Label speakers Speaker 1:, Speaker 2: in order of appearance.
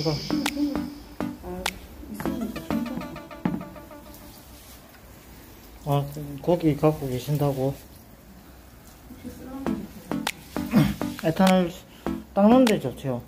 Speaker 1: 누가 아 고기 갖고 계신다고. 에탄을 닦는 데 좋죠